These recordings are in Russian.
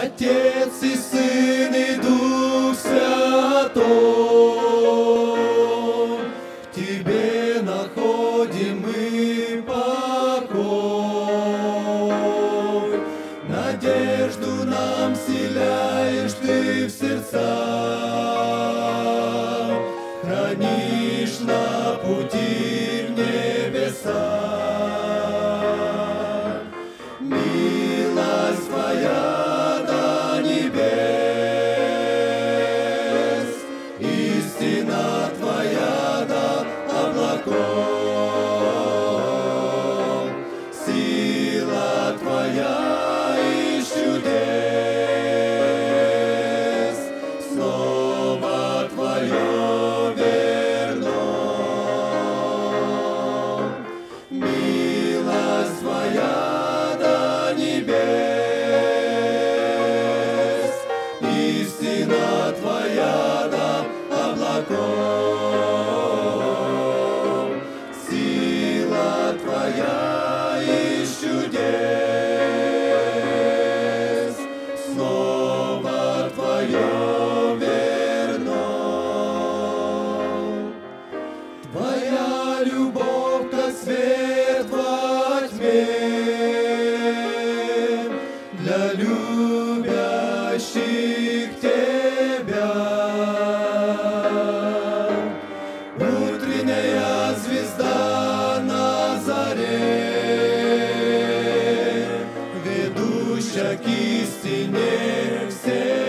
Отец и Сын и Дух Святой, Тебе находим мы покой. Надежду нам вселяешь Ты в сердца, Хранишь на пути в небеса. Твоя да облаков. очаги в стене все.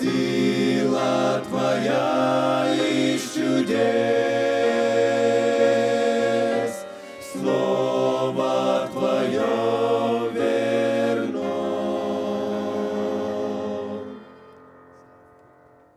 Сила твоя из чудес, Слово твое.